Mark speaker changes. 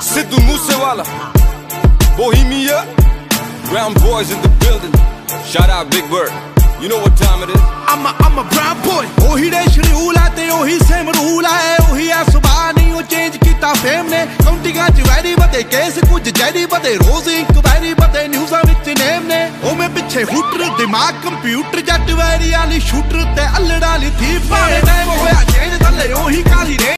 Speaker 1: Sidhu Moosewala, Bohemia, Brown boys in the building. Shout out Big Bird. You know what time it is?
Speaker 2: I'm a, I'm a brown boy. ਉਹੀ ਦੇ schedule ਆ ਤੇ ਉਹੀ same rule ਆ ਉਹੀ ਆ ਸੁਭਾ ਨਹੀਂ ਉਹ ਚੇਂਜ ਕੀਤਾ ਫੇਮ ਨੇ ਕਾਉਂਟਿੰਗਾਂ ਚ ਵੈਰੀ ਬਤੇ ਕੇਸ ਕੁਝ ਜੈਰੀ ਬਤੇ ਰੋਜ਼ ਇਨਕੁਆਇਰੀ ਬਤੇ ਨਿਊਜ਼ਾਂ ਵਿੱਚ ਨੇਮ ਨੇ ਉਹ ਮੈਂ ਪਿੱਛੇ ਹੂਟਰ ਦਿਮਾਗ ਕੰਪਿਊਟਰ ਜੱਟ ਵੈਰੀ ਵਾਲੀ